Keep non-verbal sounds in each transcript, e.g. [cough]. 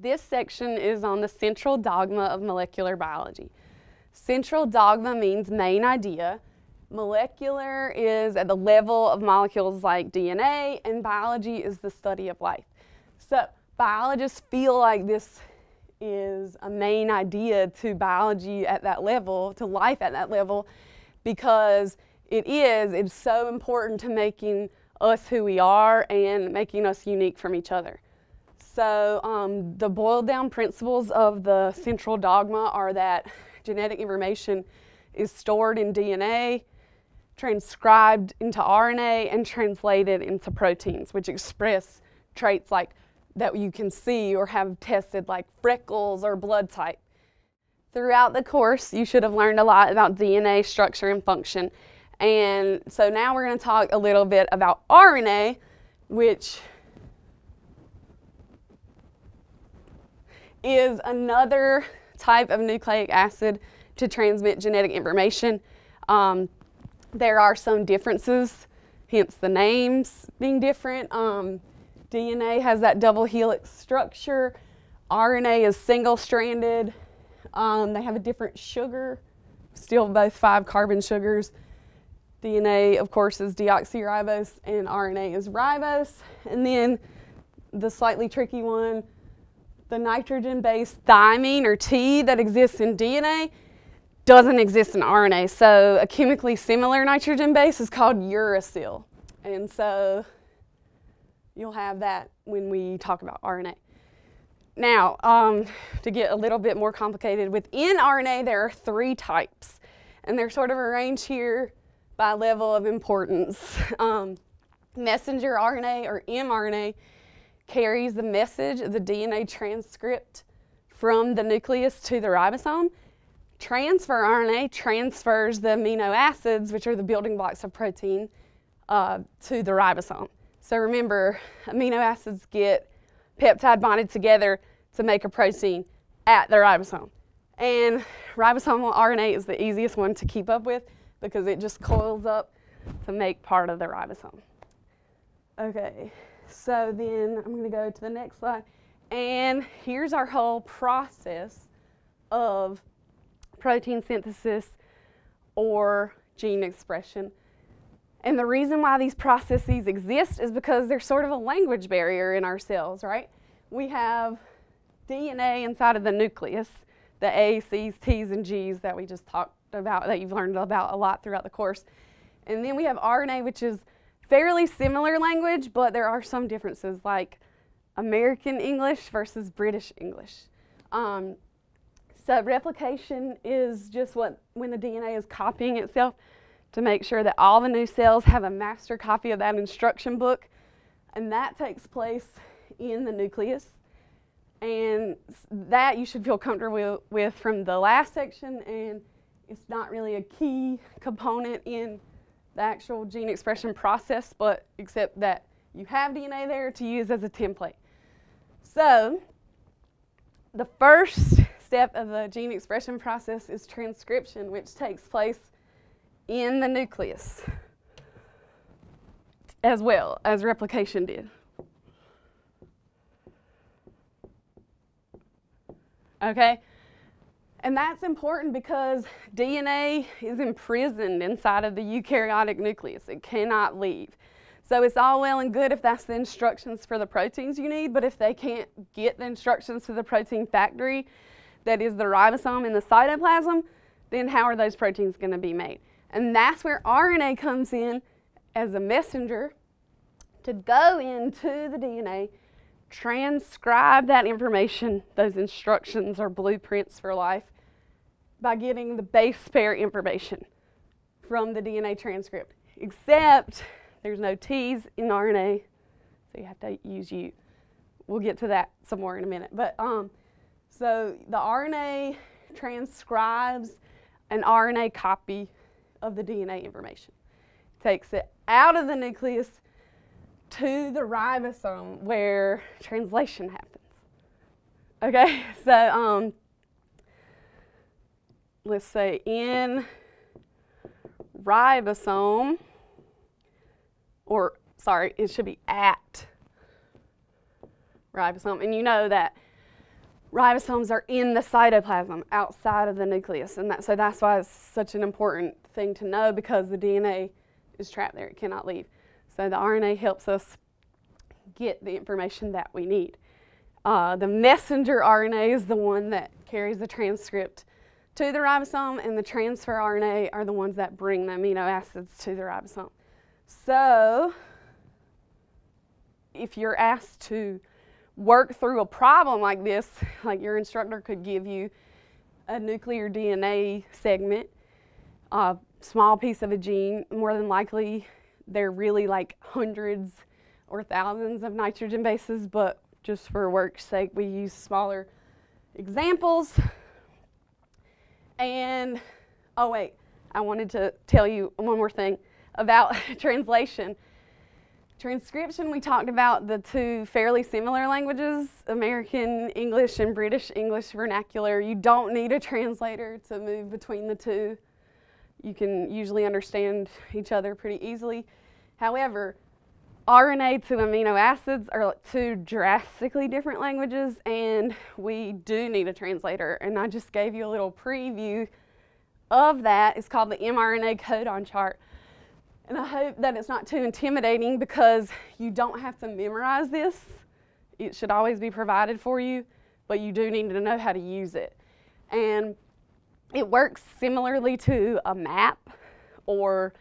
This section is on the central dogma of molecular biology. Central dogma means main idea. Molecular is at the level of molecules like DNA, and biology is the study of life. So, biologists feel like this is a main idea to biology at that level, to life at that level, because it is, it's so important to making us who we are and making us unique from each other. So, um, the boiled down principles of the central dogma are that genetic information is stored in DNA, transcribed into RNA, and translated into proteins, which express traits like that you can see or have tested, like freckles or blood type. Throughout the course, you should have learned a lot about DNA structure and function. And so now we're going to talk a little bit about RNA, which is another type of nucleic acid to transmit genetic information. Um, there are some differences, hence the names being different. Um, DNA has that double helix structure. RNA is single stranded. Um, they have a different sugar, still both five carbon sugars. DNA, of course, is deoxyribose and RNA is ribose. And then the slightly tricky one, the nitrogen based thymine or T that exists in DNA doesn't exist in RNA. So a chemically similar nitrogen base is called uracil. And so you'll have that when we talk about RNA. Now, um, to get a little bit more complicated, within RNA there are three types, and they're sort of arranged here by level of importance. [laughs] Um, messenger RNA or mRNA carries the message of the DNA transcript from the nucleus to the ribosome. Transfer RNA transfers the amino acids, which are the building blocks of protein, uh, to the ribosome. So remember, amino acids get peptide bonded together to make a protein at the ribosome. And ribosomal RNA is the easiest one to keep up with because it just coils up to make part of the ribosome. Okay, so then I'm going to go to the next slide. And here's our whole process of protein synthesis or gene expression. And the reason why these processes exist is because there's sort of a language barrier in our cells, right? We have DNA inside of the nucleus, the A, C's, T's, and G's that we just talked about, that you've learned about a lot throughout the course. And then we have RNA, which is fairly similar language, but there are some differences like American English versus British English. Um, so replication is just what when the DNA is copying itself to make sure that all the new cells have a master copy of that instruction book. And that takes place in the nucleus. And that you should feel comfortable with from the last section. And it's not really a key component in the actual gene expression process, but except that you have DNA there to use as a template. So the first step of the gene expression process is transcription, which takes place in the nucleus as well as replication did. Okay? And that's important because DNA is imprisoned inside of the eukaryotic nucleus. It cannot leave. So it's all well and good if that's the instructions for the proteins you need, but if they can't get the instructions to the protein factory, that is the ribosome in the cytoplasm, then how are those proteins going to be made? And that's where RNA comes in as a messenger to go into the DNA, transcribe that information, those instructions or blueprints for life, by getting the base pair information from the DNA transcript. Except there's no T's in RNA, so you have to use U. We'll get to that some more in a minute. But um, so the RNA transcribes an RNA copy of the DNA information. Takes it out of the nucleus to the ribosome where translation happens. Okay, [laughs] so um, let's say in ribosome, or sorry, it should be at ribosome. And you know that ribosomes are in the cytoplasm outside of the nucleus. And that, so that's why it's such an important thing to know because the DNA is trapped there, it cannot leave. So the RNA helps us get the information that we need. Uh, the messenger RNA is the one that carries the transcript to the ribosome, and the transfer RNA are the ones that bring the amino acids to the ribosome. So, if you're asked to work through a problem like this, [laughs] like your instructor could give you a nuclear DNA segment, a small piece of a gene, more than likely they're really like hundreds or thousands of nitrogen bases, but just for work's sake, we use smaller examples. And, oh wait, I wanted to tell you one more thing about [laughs] translation. Transcription, we talked about the two fairly similar languages, American English and British English vernacular. You don't need a translator to move between the two. You can usually understand each other pretty easily. However, RNA to amino acids are two drastically different languages, and we do need a translator. And I just gave you a little preview of that. It's called the mRNA codon chart. And I hope that it's not too intimidating because you don't have to memorize this. It should always be provided for you, but you do need to know how to use it. And it works similarly to a map or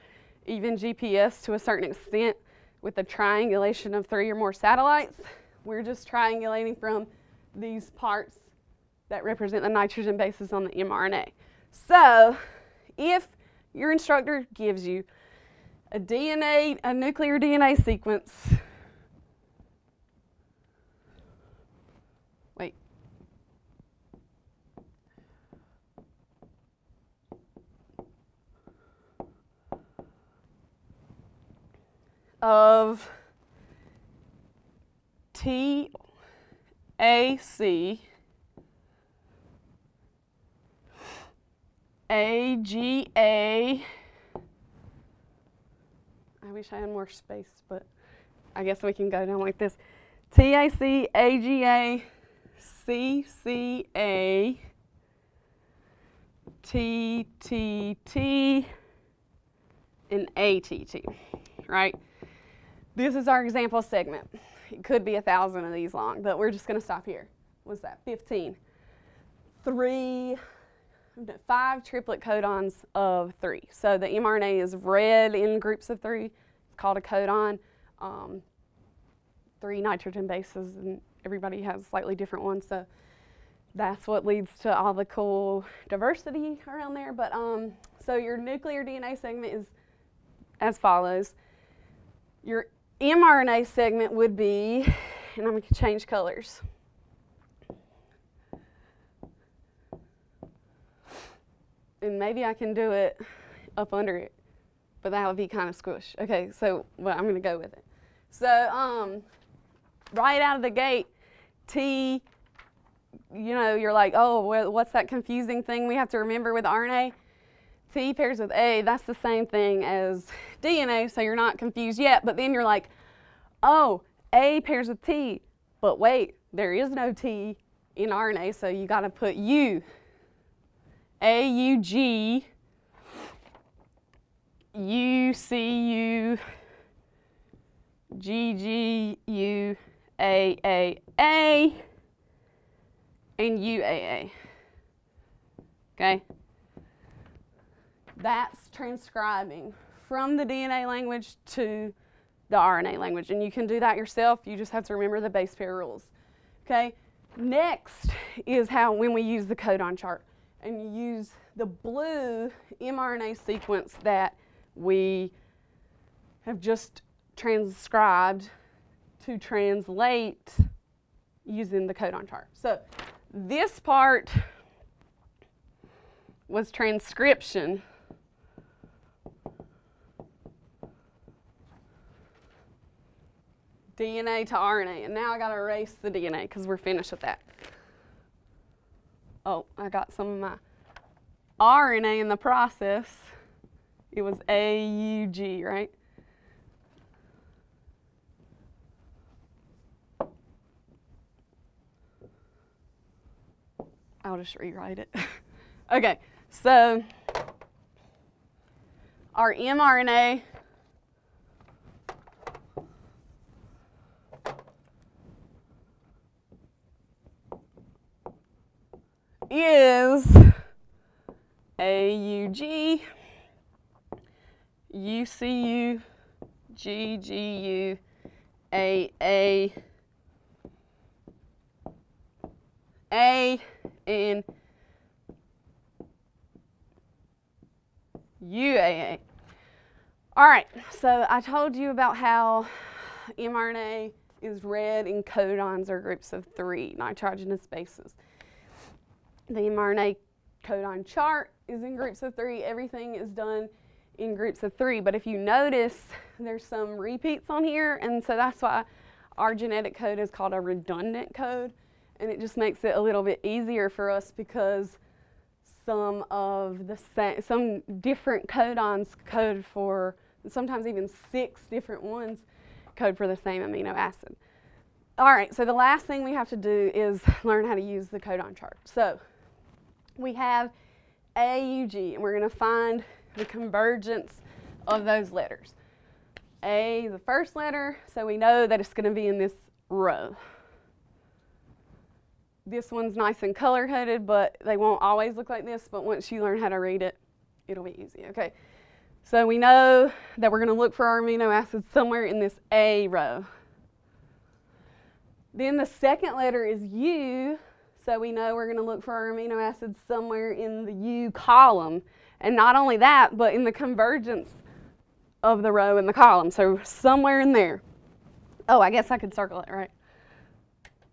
even GPS to a certain extent with the triangulation of three or more satellites. We're just triangulating from these parts that represent the nitrogen bases on the mRNA. So if your instructor gives you a DNA, a nuclear DNA sequence. Of T A C A G A I wish I had more space, but I guess we can go down like this. T A C A G A C C A T T T and A T T, right? This is our example segment. It could be a thousand of these long, but we're just going to stop here. What's that? 15. Three five triplet codons of three. So the mRNA is read in groups of three. It's called a codon. Um, three nitrogen bases, and everybody has slightly different ones. So that's what leads to all the cool diversity around there. But um, so your nuclear DNA segment is as follows. Your mRNA segment would be, and I'm going to change colors. and maybe I can do it up under it, but that would be kind of squish. Okay, so well, I'm going to go with it. So um, right out of the gate, T, you know, you're like, oh, what's that confusing thing we have to remember with RNA? T pairs with A, that's the same thing as DNA, so you're not confused yet. But then you're like, oh, A pairs with T, but wait, there is no T in RNA, so you got to put U a U G U C U G G U A A A and UAA. Okay? That's transcribing from the DNA language to the RNA language. And you can do that yourself. You just have to remember the base pair rules. Okay? Next is how when we use the codon chart and you use the blue mRNA sequence that we have just transcribed to translate using the codon chart. So this part was transcription. DNA to RNA. And now I got to erase the DNA because we're finished with that. Oh, I got some of my RNA in the process. It was AUG, right? I'll just rewrite it. [laughs] okay, so our mRNA is AUG, UCU, GGU, AA, A, and UAA. All right, so I told you about how mRNA is read in codons or groups of three nitrogenous bases. The mRNA codon chart is in groups of three. Everything is done in groups of three. But if you notice, there's some repeats on here, and so that's why our genetic code is called a redundant code. And it just makes it a little bit easier for us because some of the same, some different codons code for, sometimes even six different ones code for the same amino acid. All right, so the last thing we have to do is learn how to use the codon chart. So we have AUG, and we're going to find the convergence of those letters. A, the first letter, so we know that it's going to be in this row. This one's nice and color coded, but they won't always look like this, but once you learn how to read it, it'll be easy, okay? So we know that we're going to look for our amino acids somewhere in this A row. Then the second letter is U, so we know we're going to look for our amino acids somewhere in the U column. And not only that, but in the convergence of the row and the column. So somewhere in there. Oh, I guess I could circle it, right?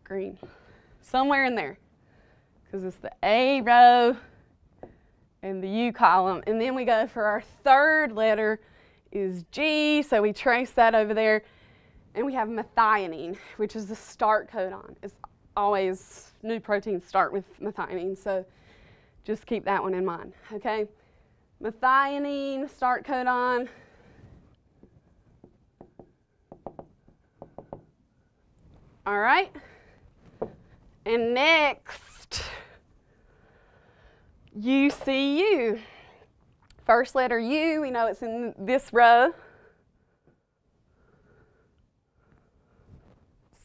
Green. Somewhere in there. Because it's the A row and the U column. And then we go for our third letter is G. So we trace that over there. And we have methionine, which is the start codon. It's always new proteins start with methionine, so just keep that one in mind, okay? Methionine, start codon. All right. And next, UCU. First letter U, we know it's in this row.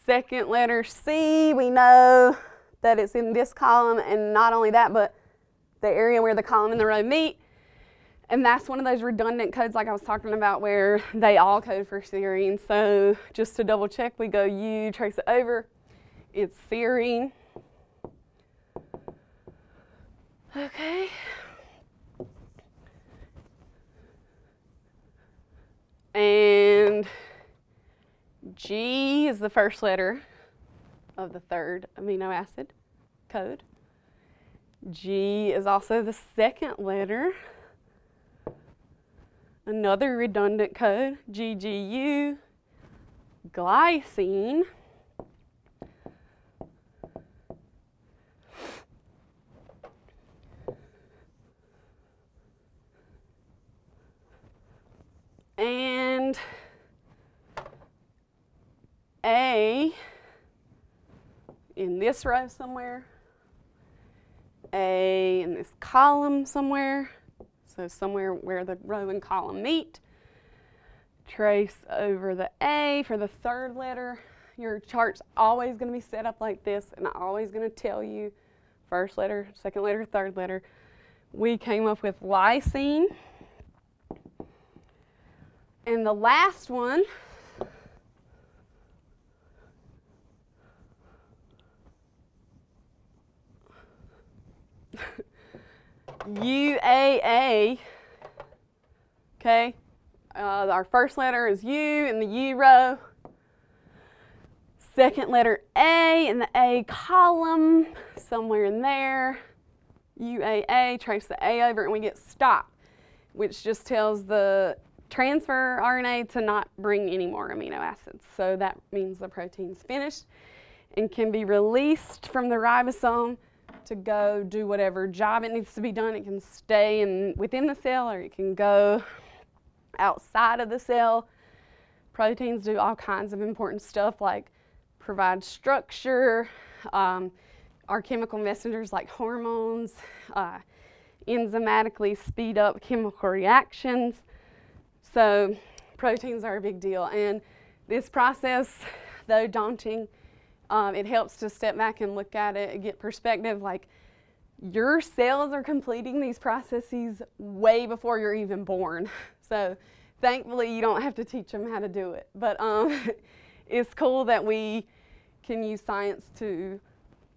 Second letter C, we know that it's in this column, and not only that, but the area where the column and the row meet. And that's one of those redundant codes like I was talking about where they all code for serine. So just to double check, we go U, trace it over, it's serine. Okay. And G is the first letter of the third amino acid code. G is also the second letter. Another redundant code, GGU, glycine. And A in this row somewhere, A in this column somewhere, so somewhere where the row and column meet. Trace over the A for the third letter. Your chart's always going to be set up like this, and I'm always going to tell you first letter, second letter, third letter. We came up with lysine. And the last one UAA, okay? Uh, our first letter is U in the U row. Second letter A in the A column, somewhere in there. UAA, trace the A over, and we get stop, which just tells the transfer RNA to not bring any more amino acids. So that means the protein's finished and can be released from the ribosome to go do whatever job it needs to be done. It can stay in, within the cell or it can go outside of the cell. Proteins do all kinds of important stuff like provide structure, um, are chemical messengers like hormones, uh, enzymatically speed up chemical reactions. So proteins are a big deal. And this process, though daunting, um, it helps to step back and look at it get perspective like your cells are completing these processes way before you're even born. [laughs] So thankfully you don't have to teach them how to do it. But um, [laughs] it's cool that we can use science to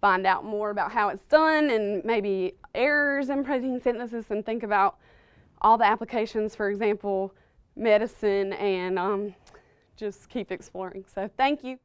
find out more about how it's done and maybe errors in protein synthesis and think about all the applications, for example, medicine and um, just keep exploring. So thank you.